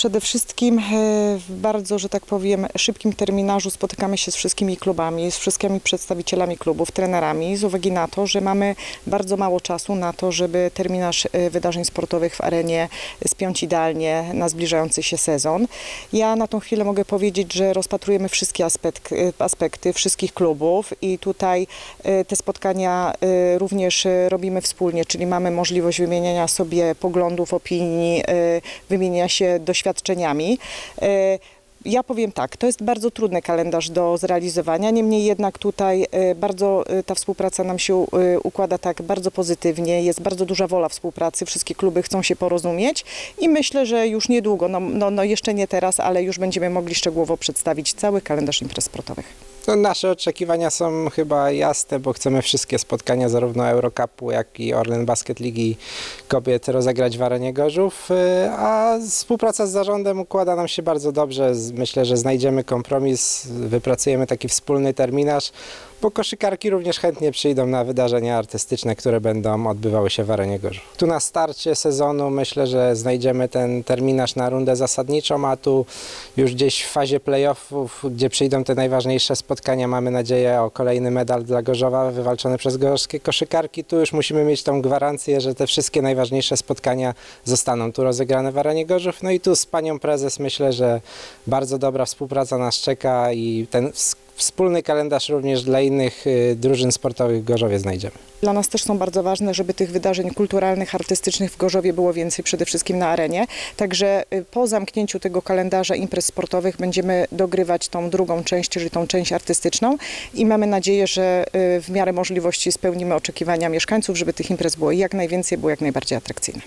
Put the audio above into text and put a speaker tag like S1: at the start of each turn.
S1: Przede wszystkim e, w bardzo, że tak powiem, szybkim terminarzu spotykamy się z wszystkimi klubami, z wszystkimi przedstawicielami klubów, trenerami, z uwagi na to, że mamy bardzo mało czasu na to, żeby terminarz e, wydarzeń sportowych w arenie spiąć idealnie na zbliżający się sezon. Ja na tą chwilę mogę powiedzieć, że rozpatrujemy wszystkie aspekt, e, aspekty wszystkich klubów i tutaj te spotkania również robimy wspólnie, czyli mamy możliwość wymieniania sobie poglądów, opinii, wymieniania się doświadczeniami. E, Ja powiem tak, to jest bardzo trudny kalendarz do zrealizowania, niemniej jednak tutaj e, bardzo e, ta współpraca nam się układa tak bardzo pozytywnie, jest bardzo duża wola współpracy, wszystkie kluby chcą się porozumieć i myślę, że już niedługo, no, no, no jeszcze nie teraz, ale już będziemy mogli szczegółowo przedstawić cały kalendarz imprez sportowych.
S2: No, nasze oczekiwania są chyba jasne, bo chcemy wszystkie spotkania zarówno Eurocupu, jak i Orlen Basket Ligi Kobiet rozegrać w arenie Gorzów, y, a współpraca z zarządem układa nam się bardzo dobrze. Myślę, że znajdziemy kompromis, wypracujemy taki wspólny terminarz, bo koszykarki również chętnie przyjdą na wydarzenia artystyczne, które będą odbywały się w arenie Gorzów. Tu na starcie sezonu myślę, że znajdziemy ten terminarz na rundę zasadniczą, a tu już gdzieś w fazie playoffów, gdzie przyjdą te najważniejsze spotkania, mamy nadzieję o kolejny medal dla Gorzowa wywalczony przez gorzkie koszykarki. Tu już musimy mieć tą gwarancję, że te wszystkie najważniejsze spotkania zostaną tu rozegrane w arenie Gorzów. No i tu z panią prezes myślę, że bardzo dobra współpraca nas czeka i ten wspólny kalendarz również dla innych y, drużyn sportowych w Gorzowie znajdziemy.
S1: Dla nas też są bardzo ważne, żeby tych wydarzeń kulturalnych, artystycznych w Gorzowie było więcej, przede wszystkim na arenie. Także y, po zamknięciu tego kalendarza imprez sportowych będziemy dogrywać tą drugą część, czyli tą część artystyczną i mamy nadzieję, że y, w miarę możliwości spełnimy oczekiwania mieszkańców, żeby tych imprez było jak najwięcej, było jak najbardziej atrakcyjne.